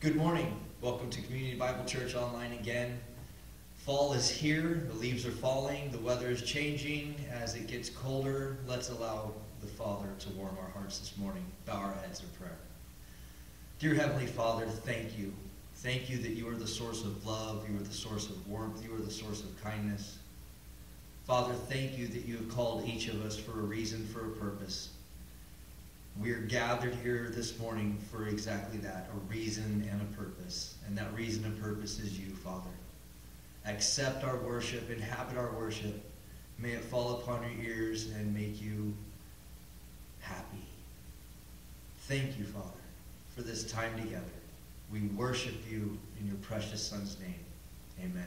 Good morning. Welcome to Community Bible Church Online again. Fall is here, the leaves are falling, the weather is changing. As it gets colder, let's allow the Father to warm our hearts this morning. Bow our heads in prayer. Dear Heavenly Father, thank you. Thank you that you are the source of love, you are the source of warmth, you are the source of kindness. Father, thank you that you have called each of us for a reason, for a purpose. We are gathered here this morning for exactly that, a reason and a purpose. And that reason and purpose is you, Father. Accept our worship, inhabit our worship. May it fall upon your ears and make you happy. Thank you, Father, for this time together. We worship you in your precious Son's name. Amen.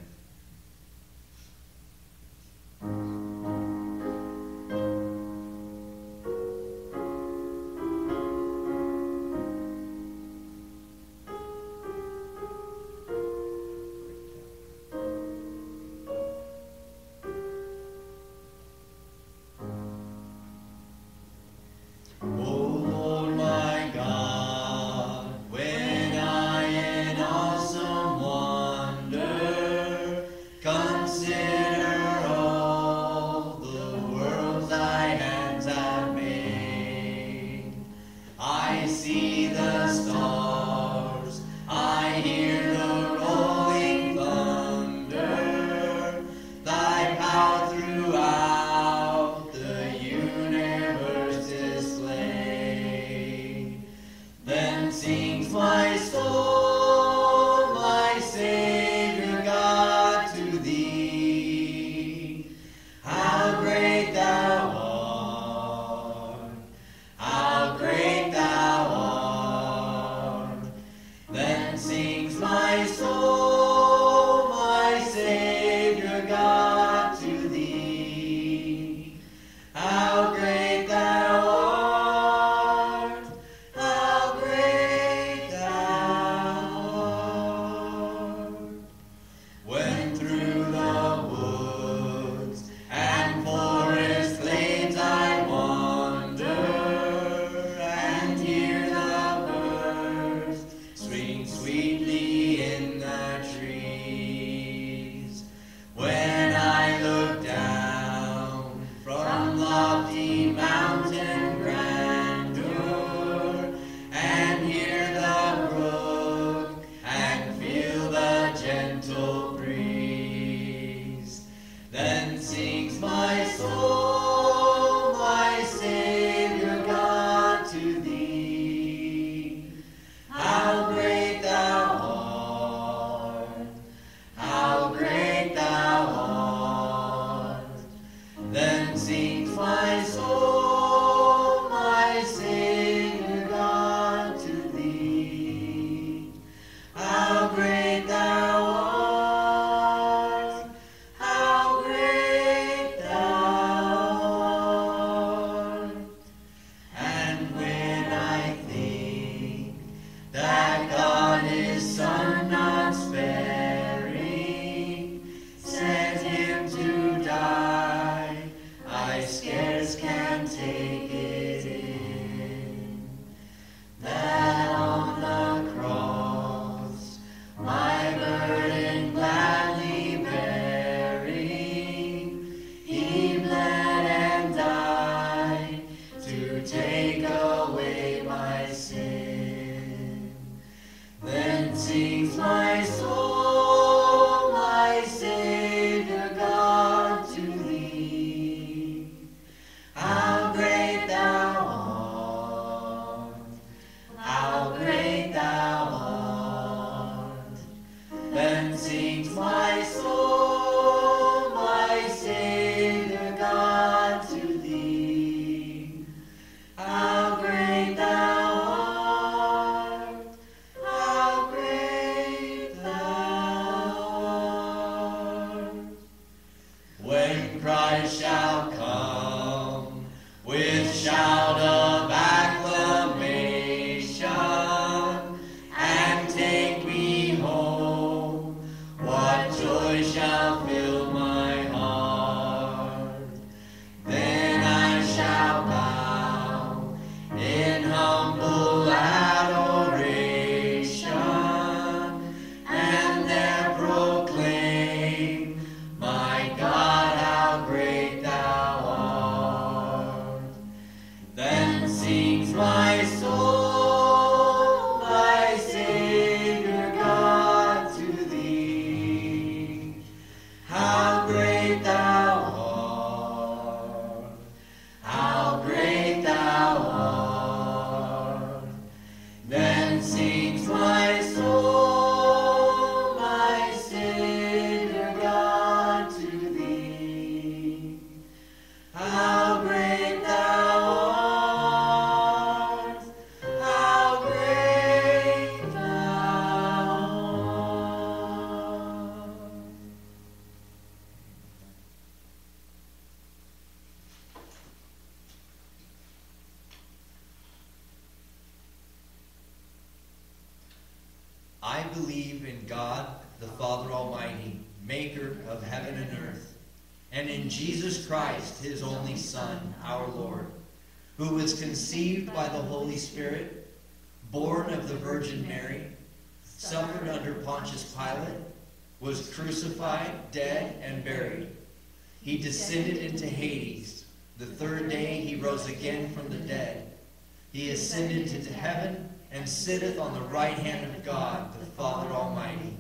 Sitteth on the right hand of God, the Father Almighty.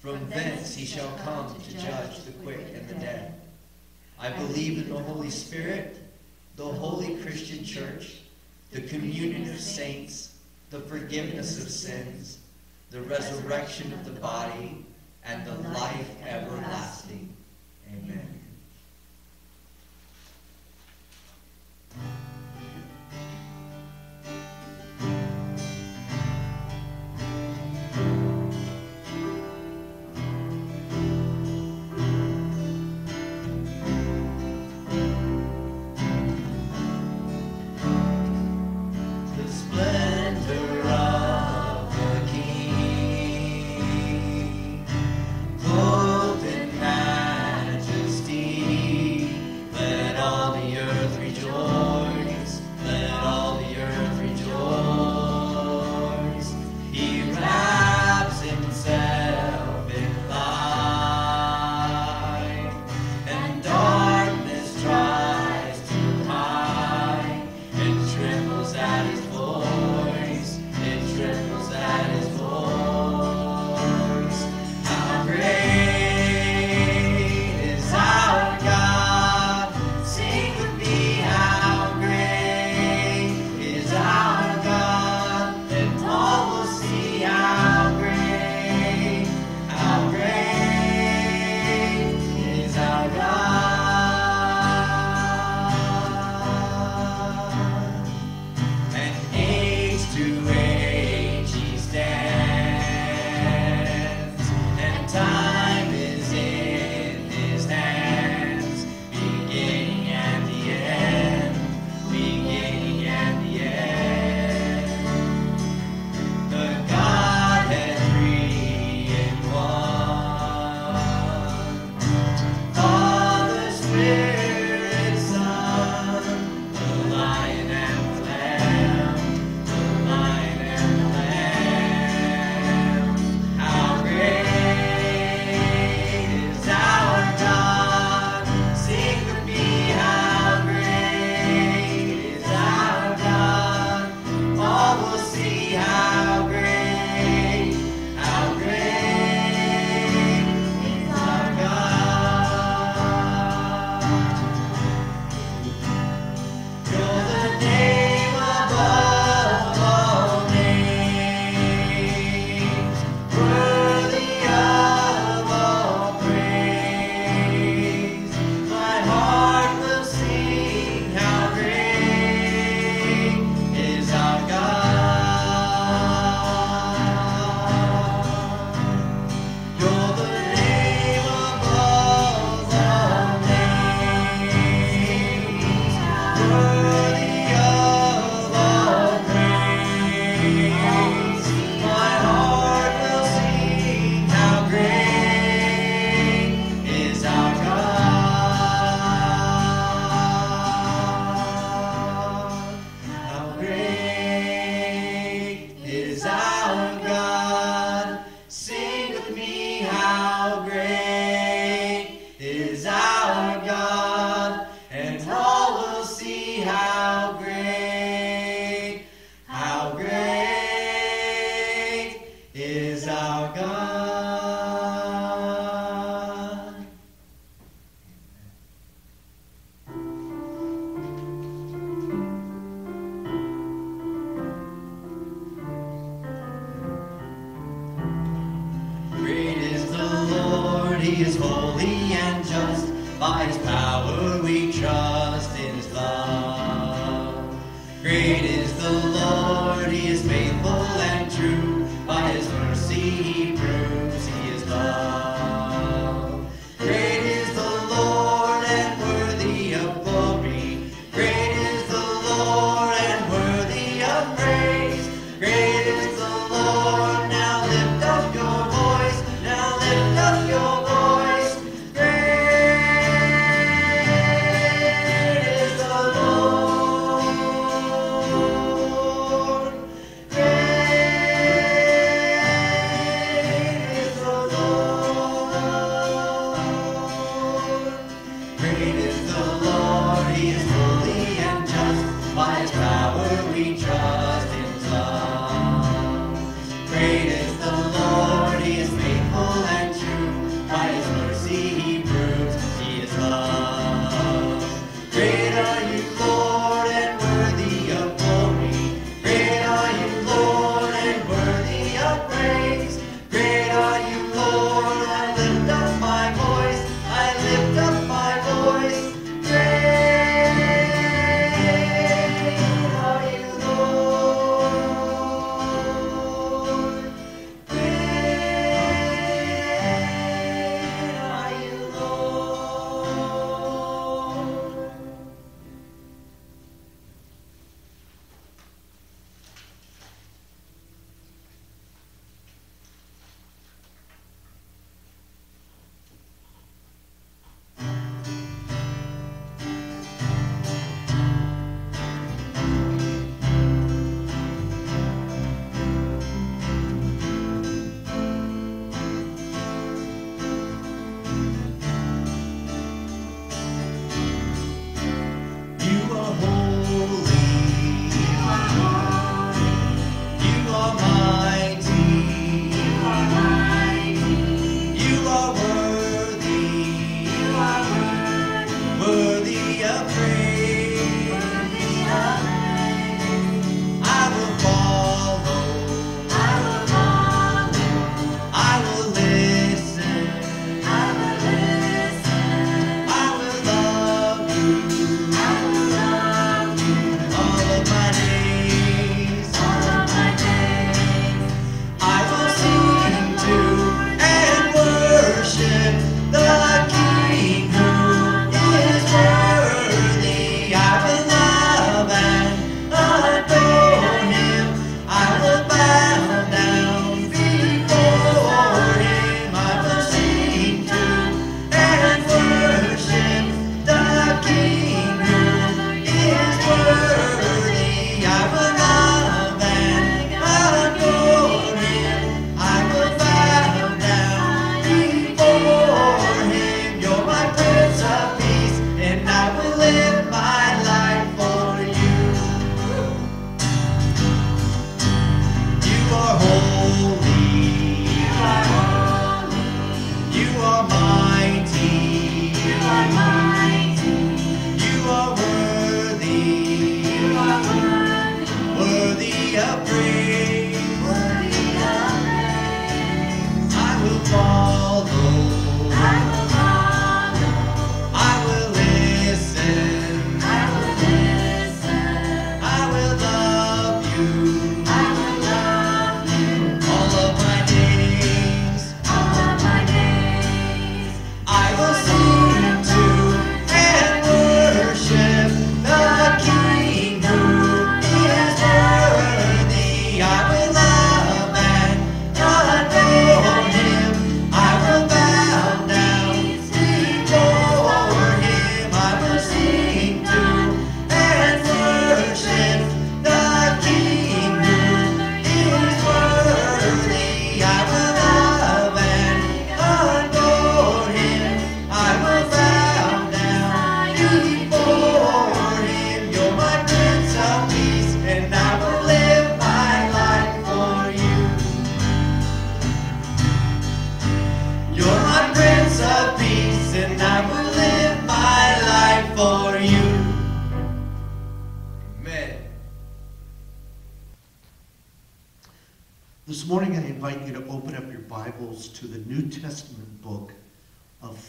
From thence he shall come to judge the quick and the dead. I believe in the Holy Spirit, the holy Christian church, the communion of saints, the forgiveness of sins, the resurrection of the body, and the life everlasting. Amen. the Lord, he is faithful and true, by his mercy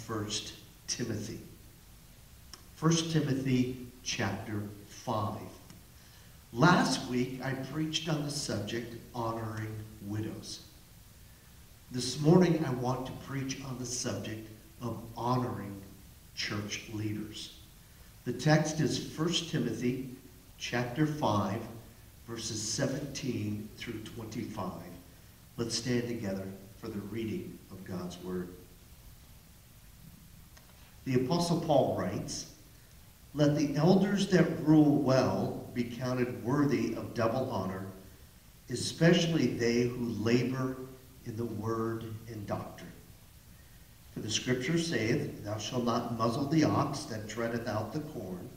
First Timothy. First Timothy chapter 5. Last week, I preached on the subject honoring widows. This morning, I want to preach on the subject of honoring church leaders. The text is 1 Timothy chapter 5, verses 17 through 25. Let's stand together for the reading of God's word. The apostle Paul writes, "Let the elders that rule well be counted worthy of double honor, especially they who labor in the word and doctrine." For the scripture saith, Thou shalt not muzzle the ox that treadeth out the corn,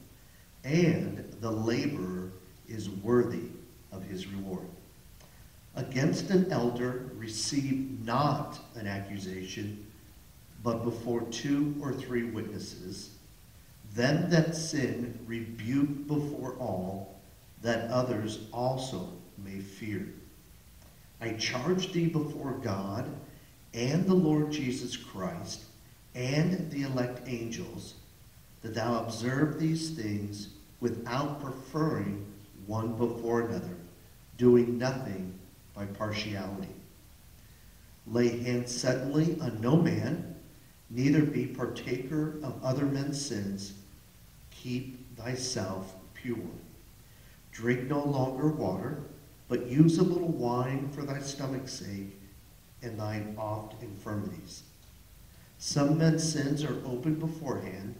and the laborer is worthy of his reward. Against an elder receive not an accusation, but before two or three witnesses. Them that sin rebuke before all, that others also may fear. I charge thee before God and the Lord Jesus Christ and the elect angels, that thou observe these things without preferring one before another, doing nothing by partiality. Lay hands suddenly on no man, neither be partaker of other men's sins. Keep thyself pure. Drink no longer water, but use a little wine for thy stomach's sake and thine oft infirmities. Some men's sins are open beforehand,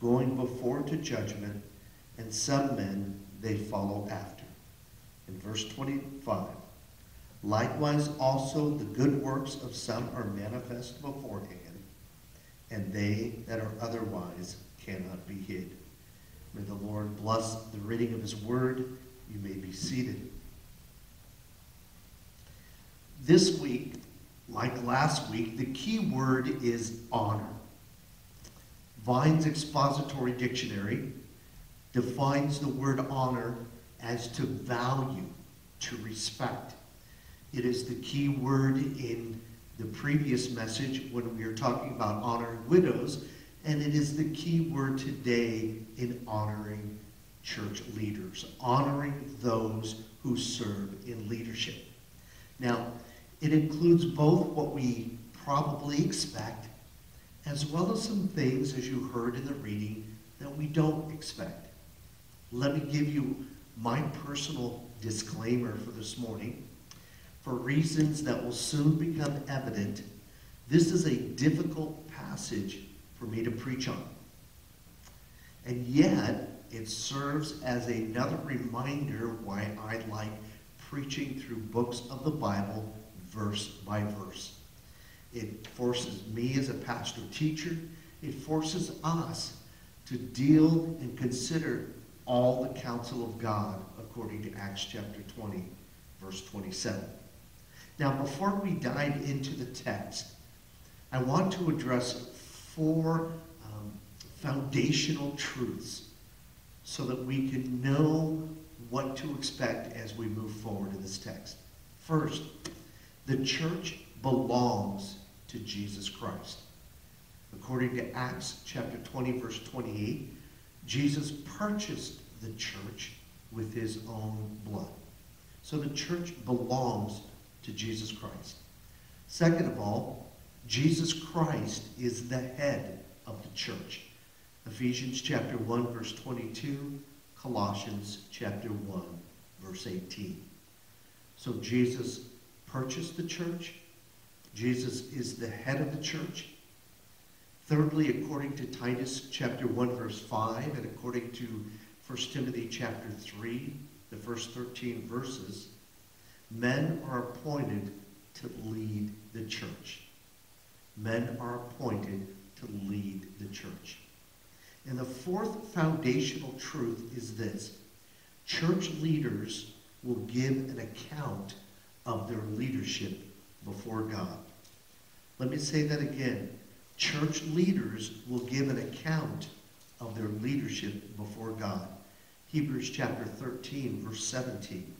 going before to judgment, and some men they follow after. In verse 25, likewise also the good works of some are manifest beforehand, and they that are otherwise cannot be hid. May the Lord bless the reading of his word. You may be seated. This week, like last week, the key word is honor. Vine's Expository Dictionary defines the word honor as to value, to respect. It is the key word in the previous message when we were talking about honoring widows, and it is the key word today in honoring church leaders, honoring those who serve in leadership. Now, it includes both what we probably expect, as well as some things, as you heard in the reading, that we don't expect. Let me give you my personal disclaimer for this morning. For reasons that will soon become evident, this is a difficult passage for me to preach on. And yet, it serves as another reminder why I like preaching through books of the Bible verse by verse. It forces me as a pastor teacher, it forces us to deal and consider all the counsel of God according to Acts chapter 20, verse 27. Now, before we dive into the text, I want to address four um, foundational truths so that we can know what to expect as we move forward in this text. First, the church belongs to Jesus Christ. According to Acts chapter 20, verse 28, Jesus purchased the church with his own blood. So the church belongs to Jesus Christ. Second of all, Jesus Christ is the head of the church. Ephesians chapter 1, verse 22, Colossians chapter 1, verse 18. So Jesus purchased the church. Jesus is the head of the church. Thirdly, according to Titus chapter 1, verse 5, and according to 1 Timothy chapter 3, the first 13 verses, men are appointed to lead the church. Men are appointed to lead the church. And the fourth foundational truth is this. Church leaders will give an account of their leadership before God. Let me say that again. Church leaders will give an account of their leadership before God. Hebrews chapter 13, verse 17.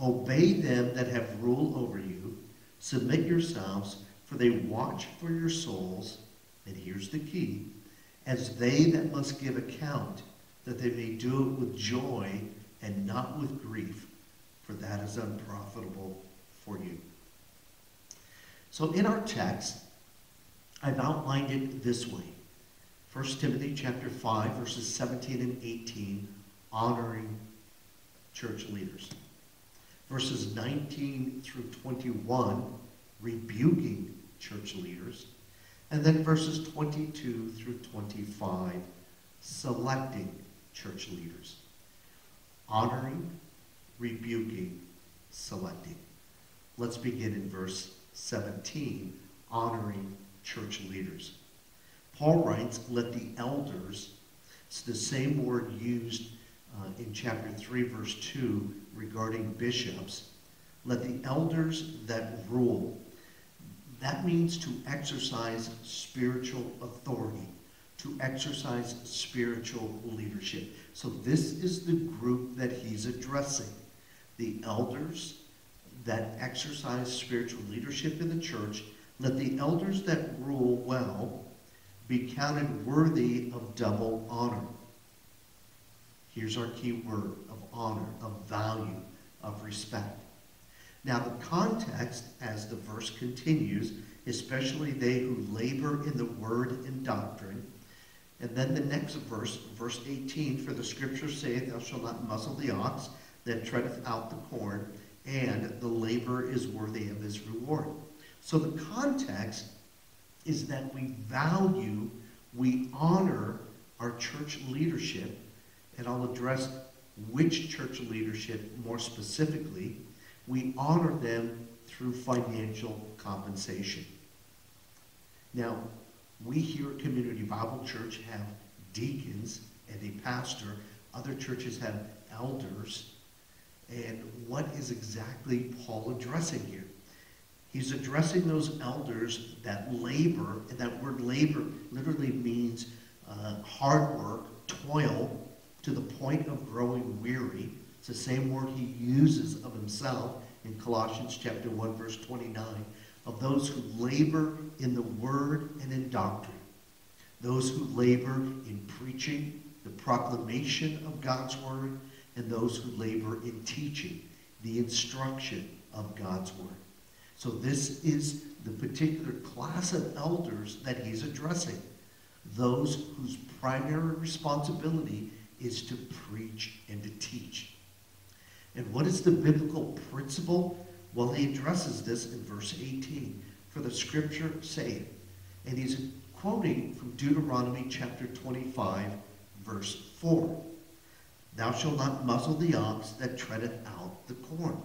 Obey them that have rule over you. Submit yourselves, for they watch for your souls. And here's the key as they that must give account, that they may do it with joy and not with grief, for that is unprofitable for you. So in our text, I've outlined it this way. 1 Timothy chapter 5, verses 17 and 18, honoring church leaders. Verses 19 through 21, rebuking church leaders. And then verses 22 through 25, selecting church leaders. Honoring, rebuking, selecting. Let's begin in verse 17, honoring church leaders. Paul writes, let the elders, it's the same word used uh, in chapter 3, verse 2 regarding bishops, let the elders that rule that means to exercise spiritual authority, to exercise spiritual leadership. So this is the group that he's addressing. The elders that exercise spiritual leadership in the church, let the elders that rule well be counted worthy of double honor. Here's our key word of honor, of value, of respect. Now, the context, as the verse continues, especially they who labor in the word and doctrine. And then the next verse, verse 18, for the scripture saith, Thou shalt not muzzle the ox that treadeth out the corn, and the labor is worthy of his reward. So the context is that we value, we honor our church leadership, and I'll address which church leadership more specifically we honor them through financial compensation. Now, we here at Community Bible Church have deacons and a pastor. Other churches have elders. And what is exactly Paul addressing here? He's addressing those elders that labor, and that word labor literally means uh, hard work, toil, to the point of growing weary. It's the same word he uses of himself in Colossians chapter 1, verse 29, of those who labor in the word and in doctrine, those who labor in preaching, the proclamation of God's word, and those who labor in teaching, the instruction of God's word. So this is the particular class of elders that he's addressing, those whose primary responsibility is to preach and to teach. And what is the biblical principle? Well, he addresses this in verse 18. For the scripture saith, and he's quoting from Deuteronomy chapter 25, verse 4. Thou shalt not muzzle the ox that treadeth out the corn.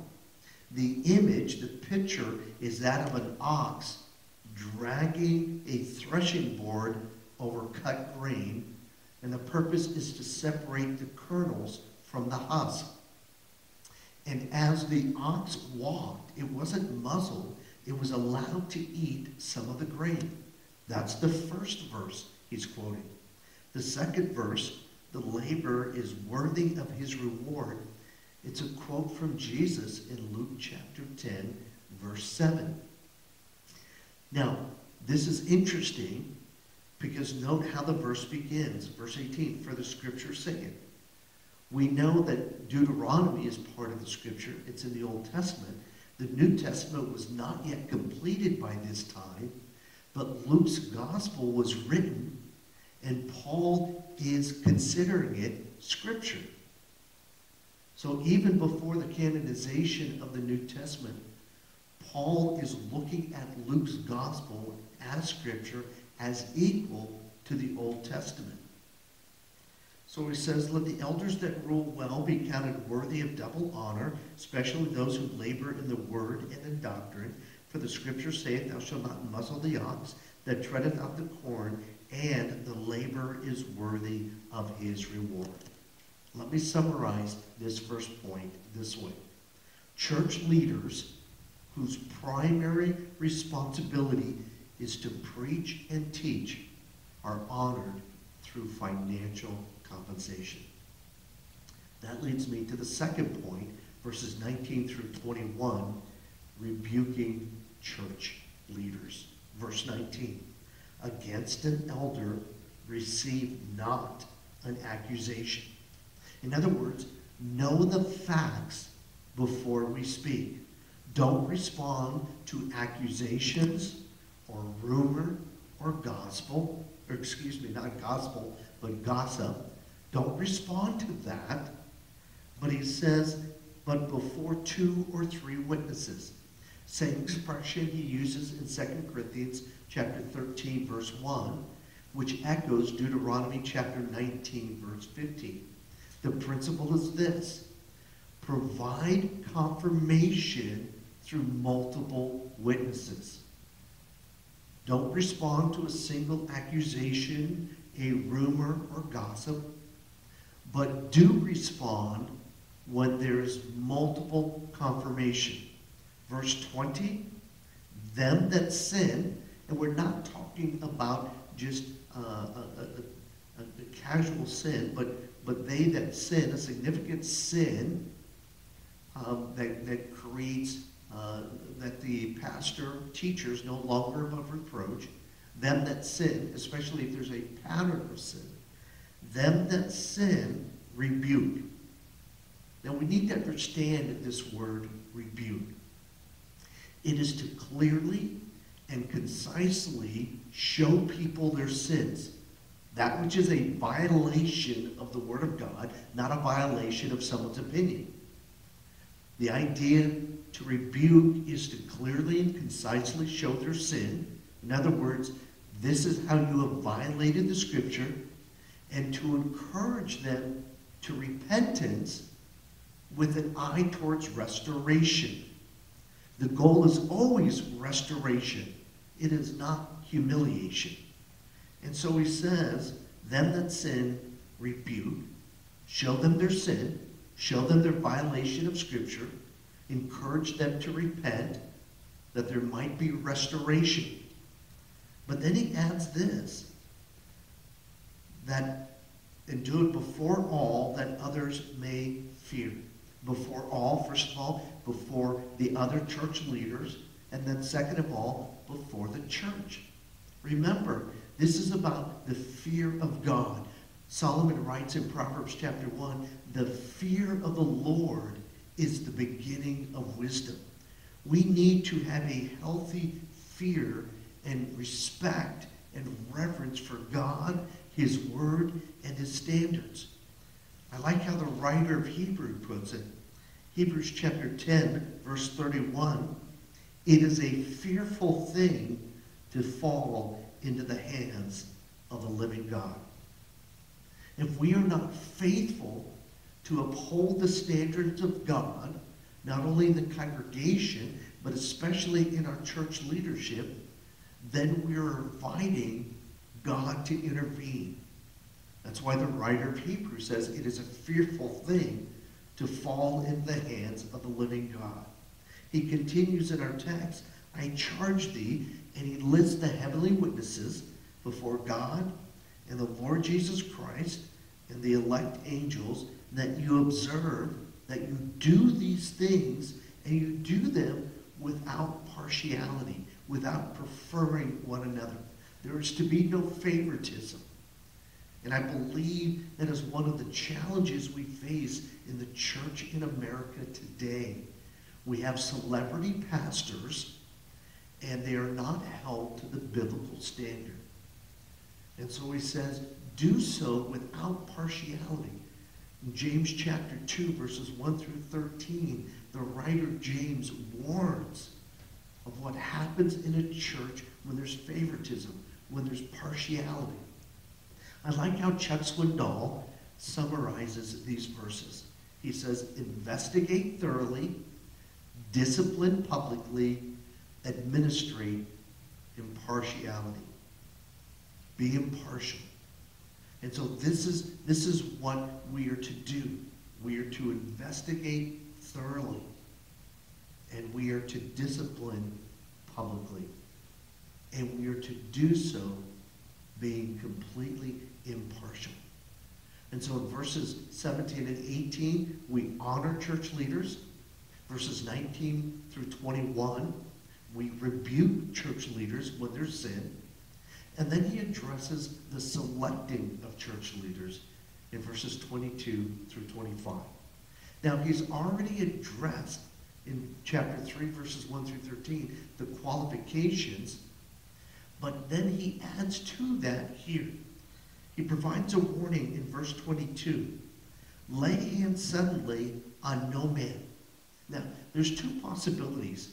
The image, the picture, is that of an ox dragging a threshing board over cut grain, and the purpose is to separate the kernels from the husk. And as the ox walked, it wasn't muzzled, it was allowed to eat some of the grain. That's the first verse he's quoting. The second verse, the laborer is worthy of his reward. It's a quote from Jesus in Luke chapter 10, verse 7. Now, this is interesting because note how the verse begins. Verse 18, for the scripture saying, we know that Deuteronomy is part of the scripture. It's in the Old Testament. The New Testament was not yet completed by this time, but Luke's gospel was written, and Paul is considering it scripture. So even before the canonization of the New Testament, Paul is looking at Luke's gospel as scripture as equal to the Old Testament. So he says, Let the elders that rule well be counted worthy of double honor, especially those who labor in the word and in doctrine. For the scripture saith, Thou shalt not muzzle the ox that treadeth out the corn, and the labor is worthy of his reward. Let me summarize this first point this way. Church leaders whose primary responsibility is to preach and teach are honored through financial compensation. That leads me to the second point, verses 19 through 21, rebuking church leaders. Verse 19, against an elder receive not an accusation. In other words, know the facts before we speak. Don't respond to accusations or rumor or gospel, or excuse me, not gospel, but gossip. Don't respond to that. But he says, but before two or three witnesses. Same expression he uses in 2 Corinthians chapter 13, verse 1, which echoes Deuteronomy chapter 19, verse 15. The principle is this provide confirmation through multiple witnesses. Don't respond to a single accusation, a rumor, or gossip, but do respond when there's multiple confirmation. Verse 20, them that sin, and we're not talking about just a, a, a, a casual sin, but, but they that sin, a significant sin um, that, that creates, uh, that the pastor, teachers no longer above reproach, them that sin, especially if there's a pattern of sin, them that sin, rebuke. Now we need to understand this word rebuke. It is to clearly and concisely show people their sins. That which is a violation of the Word of God, not a violation of someone's opinion. The idea to rebuke is to clearly and concisely show their sin. In other words, this is how you have violated the Scripture, and to encourage them to repentance with an eye towards restoration. The goal is always restoration. It is not humiliation. And so he says, them that sin, rebuke, show them their sin, show them their violation of Scripture, encourage them to repent, that there might be restoration. But then he adds this, that, and do it before all, that others may fear before all, first of all, before the other church leaders, and then second of all, before the church. Remember, this is about the fear of God. Solomon writes in Proverbs chapter 1, the fear of the Lord is the beginning of wisdom. We need to have a healthy fear and respect and reverence for God, His Word, and His standards. I like how the writer of Hebrew puts it. Hebrews chapter 10, verse 31. It is a fearful thing to fall into the hands of the living God. If we are not faithful to uphold the standards of God, not only in the congregation, but especially in our church leadership, then we are inviting God to intervene. That's why the writer of Hebrews says it is a fearful thing to fall in the hands of the living God. He continues in our text, I charge thee, and he lists the heavenly witnesses before God and the Lord Jesus Christ and the elect angels that you observe, that you do these things, and you do them without partiality, without preferring one another. There is to be no favoritism. And I believe that is one of the challenges we face in the church in America today. We have celebrity pastors, and they are not held to the biblical standard. And so he says, do so without partiality. In James chapter 2, verses 1 through 13, the writer James warns of what happens in a church when there's favoritism, when there's partiality. I like how Chuck Swindoll summarizes these verses. He says, investigate thoroughly, discipline publicly, administrate impartiality. Be impartial. And so this is, this is what we are to do. We are to investigate thoroughly. And we are to discipline publicly. And we are to do so being completely impartial. And so in verses 17 and 18, we honor church leaders. Verses 19 through 21, we rebuke church leaders when there's sin. And then he addresses the selecting of church leaders in verses 22 through 25. Now, he's already addressed in chapter 3, verses 1 through 13, the qualifications, but then he adds to that here. He provides a warning in verse 22 lay hands suddenly on no man. Now, there's two possibilities.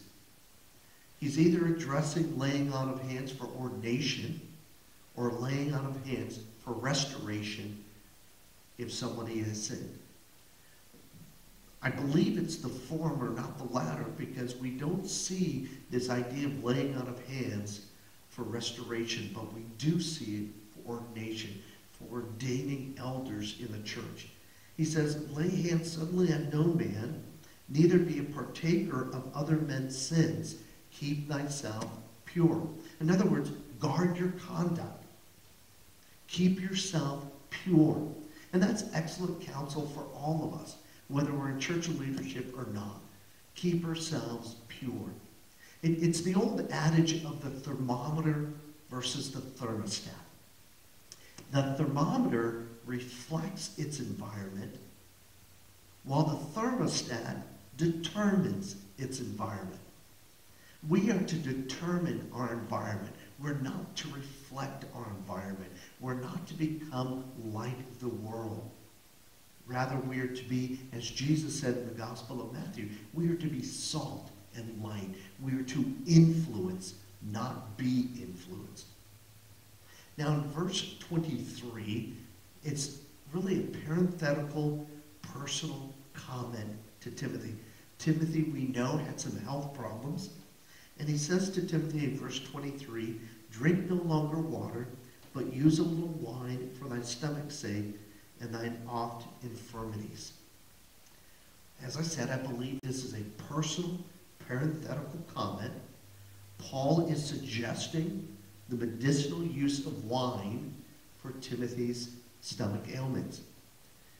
He's either addressing laying on of hands for ordination or laying on of hands for restoration if somebody has sinned. I believe it's the former, not the latter, because we don't see this idea of laying on of hands for restoration, but we do see it for ordination, for ordaining elders in the church. He says, Lay hands suddenly on no man, neither be a partaker of other men's sins. Keep thyself pure. In other words, guard your conduct. Keep yourself pure. And that's excellent counsel for all of us, whether we're in church leadership or not. Keep ourselves pure. It, it's the old adage of the thermometer versus the thermostat. The thermometer reflects its environment, while the thermostat determines its environment. We are to determine our environment. We're not to reflect our environment. We're not to become like the world. Rather, we are to be, as Jesus said in the Gospel of Matthew, we are to be salt and light. We are to influence, not be influenced. Now, in verse 23, it's really a parenthetical, personal comment to Timothy. Timothy, we know, had some health problems. And he says to Timothy in verse 23 Drink no longer water, but use a little wine for thy stomach's sake and thine oft infirmities. As I said, I believe this is a personal, parenthetical comment. Paul is suggesting the medicinal use of wine for Timothy's stomach ailments.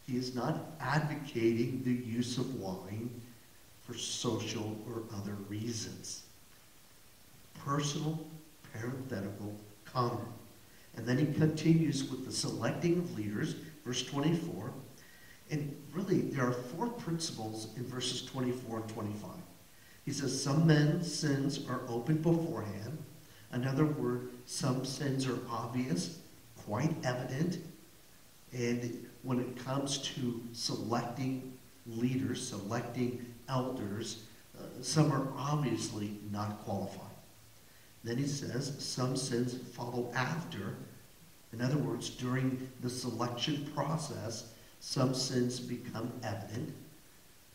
He is not advocating the use of wine for social or other reasons. Personal, parenthetical comment. And then he continues with the selecting of leaders, verse 24. And really, there are four principles in verses 24 and 25. He says, Some men's sins are open beforehand. Another word, some sins are obvious, quite evident. And when it comes to selecting leaders, selecting elders, uh, some are obviously not qualified. Then he says some sins follow after. In other words, during the selection process, some sins become evident.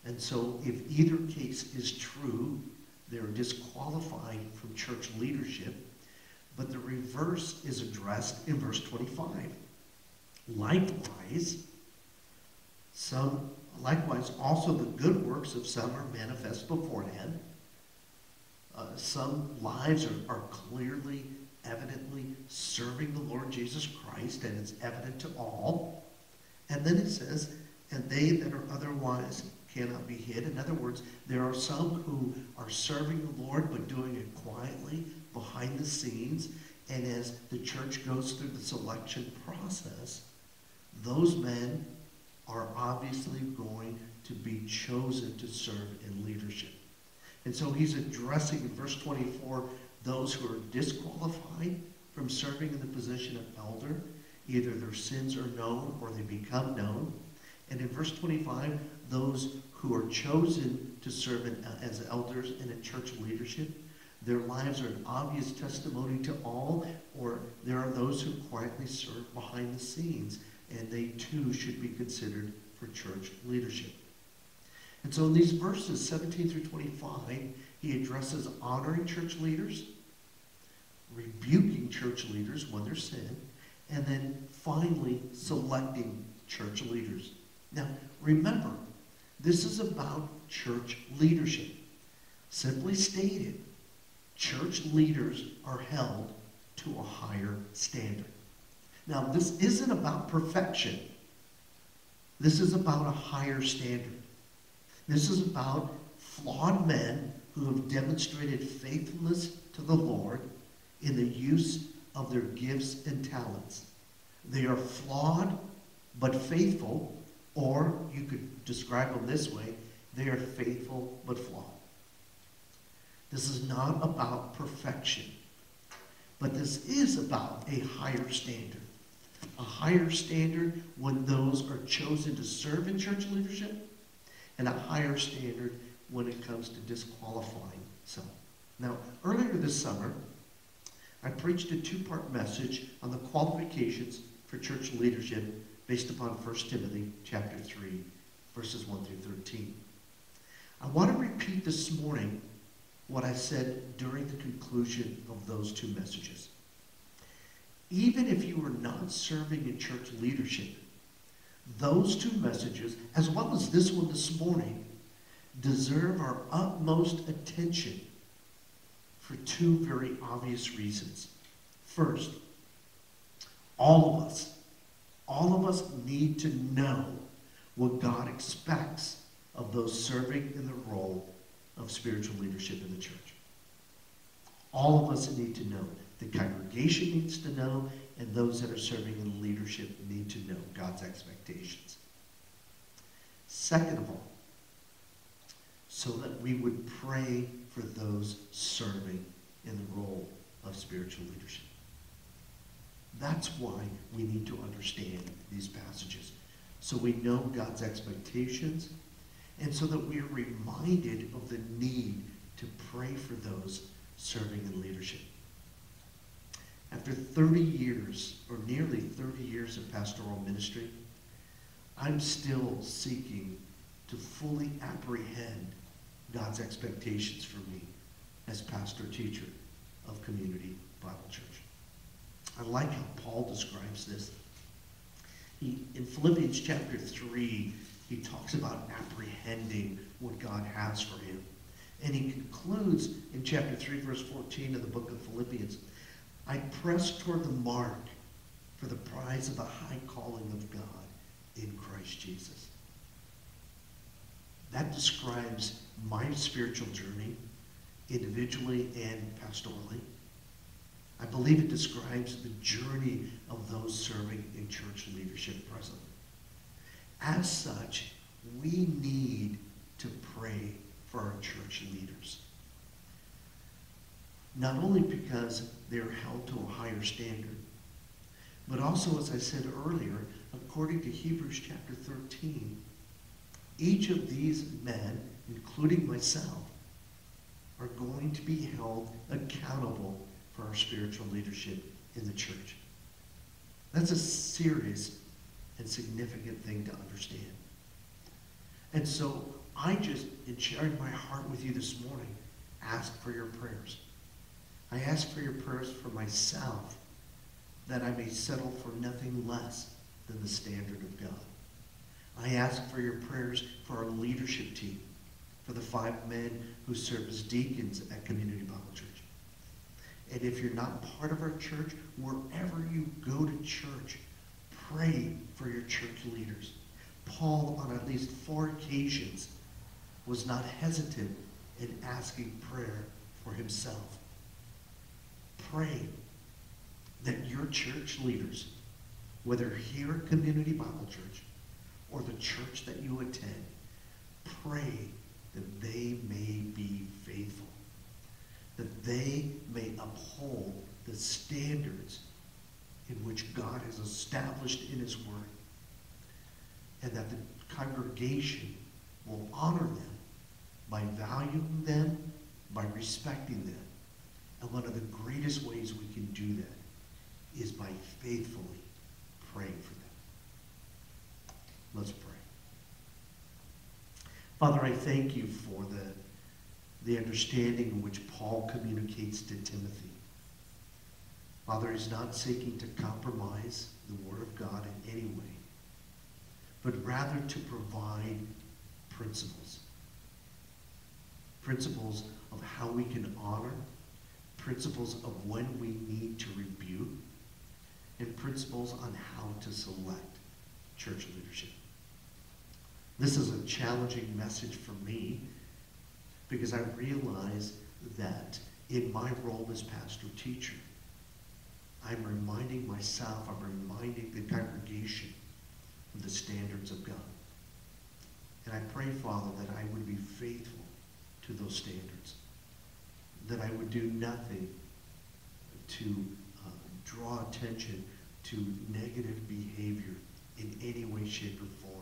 And so if either case is true, they're disqualified from church leadership. But the reverse is addressed in verse 25. Likewise, some likewise also the good works of some are manifest beforehand. Uh, some lives are, are clearly, evidently serving the Lord Jesus Christ, and it's evident to all. And then it says, and they that are otherwise cannot be hid. In other words, there are some who are serving the Lord but doing it quietly behind the scenes. And as the church goes through the selection process, those men are obviously going to be chosen to serve in leadership. And so he's addressing in verse 24 those who are disqualified from serving in the position of elder. Either their sins are known or they become known. And in verse 25, those who are chosen to serve in, uh, as elders in a church leadership, their lives are an obvious testimony to all, or there are those who quietly serve behind the scenes and they too should be considered for church leadership. And so in these verses, 17 through 25, he addresses honoring church leaders, rebuking church leaders when they're sin, and then finally selecting church leaders. Now, remember, this is about church leadership. Simply stated, church leaders are held to a higher standard. Now, this isn't about perfection. This is about a higher standard. This is about flawed men who have demonstrated faithfulness to the Lord in the use of their gifts and talents. They are flawed but faithful, or you could describe them this way they are faithful but flawed. This is not about perfection, but this is about a higher standard. A higher standard when those are chosen to serve in church leadership, and a higher standard when it comes to disqualifying someone. Now, earlier this summer, I preached a two part message on the qualifications for church leadership based upon 1 Timothy chapter 3, verses 1 through 13. I want to repeat this morning what I said during the conclusion of those two messages. Even if you are not serving in church leadership, those two messages, as well as this one this morning, deserve our utmost attention for two very obvious reasons. First, all of us, all of us need to know what God expects of those serving in the role of spiritual leadership in the church. All of us need to know. The congregation needs to know, and those that are serving in leadership need to know God's expectations. Second of all, so that we would pray for those serving in the role of spiritual leadership. That's why we need to understand these passages. So we know God's expectations and so that we are reminded of the need to pray for those serving in leadership. After 30 years, or nearly 30 years of pastoral ministry, I'm still seeking to fully apprehend God's expectations for me as pastor teacher of Community Bible Church. I like how Paul describes this. He, in Philippians chapter 3, he talks about apprehending what God has for him. And he concludes in chapter 3, verse 14 of the book of Philippians I press toward the mark for the prize of the high calling of God in Christ Jesus. That describes my spiritual journey, individually and pastorally. I believe it describes the journey of those serving in church leadership presently. As such, we need to pray for our church leaders. Not only because they're held to a higher standard, but also, as I said earlier, according to Hebrews chapter 13, each of these men, including myself, are going to be held accountable for our spiritual leadership in the church. That's a serious and significant thing to understand. And so I just, in sharing my heart with you this morning, ask for your prayers. I ask for your prayers for myself that I may settle for nothing less than the standard of God. I ask for your prayers for our leadership team, for the five men who serve as deacons at Community Bible Church. And if you're not part of our church, wherever you go to church, pray for your church leaders. Paul, on at least four occasions, was not hesitant in asking prayer for himself. Pray that your church leaders, whether here at Community Bible Church or the church that you attend, pray that they may be faithful, that they may uphold the standards in which God has established in his word, and that the congregation will honor them by valuing them, by respecting them. And one of the greatest ways we can do that is by faithfully praying for them. Let's pray. Father, I thank you for the, the understanding in which Paul communicates to Timothy. Father, he's not seeking to compromise the Word of God in any way, but rather to provide principles. Principles of how we can honor, principles of when we need to rebuke, and principles on how to select church leadership. This is a challenging message for me because I realize that in my role as pastor teacher, I'm reminding myself, I'm reminding the congregation of the standards of God. And I pray, Father, that I would be faithful to those standards. That I would do nothing to uh, draw attention to negative behavior in any way, shape, or form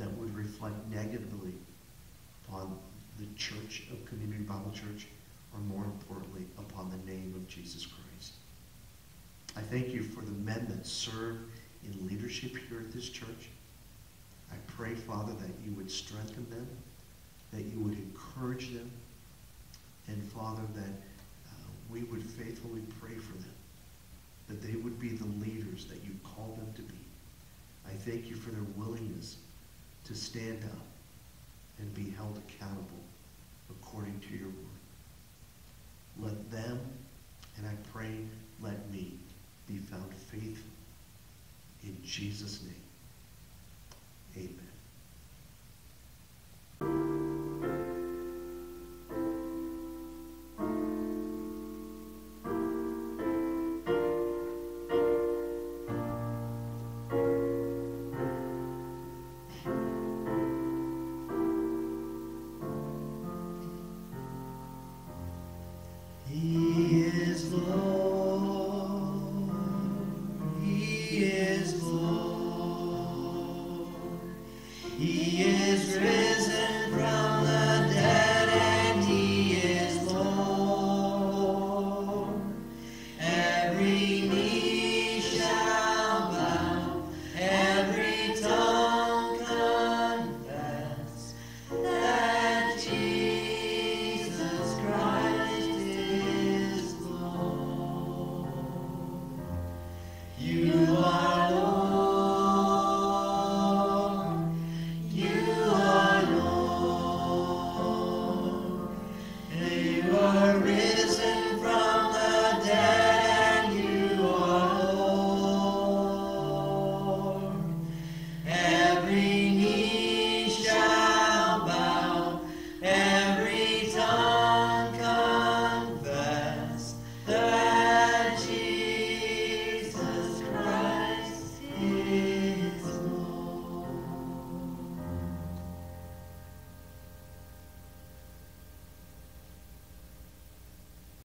that would reflect negatively upon the Church of Community Bible Church, or more importantly, upon the name of Jesus Christ. I thank you for the men that serve in leadership here at this church. I pray, Father, that you would strengthen them, that you would encourage them, and Father, that uh, we would faithfully pray for them, that they would be the leaders that you called them to be. I thank you for their willingness to stand up and be held accountable according to your word. Let them, and I pray, let me be found faithful. In Jesus' name, amen.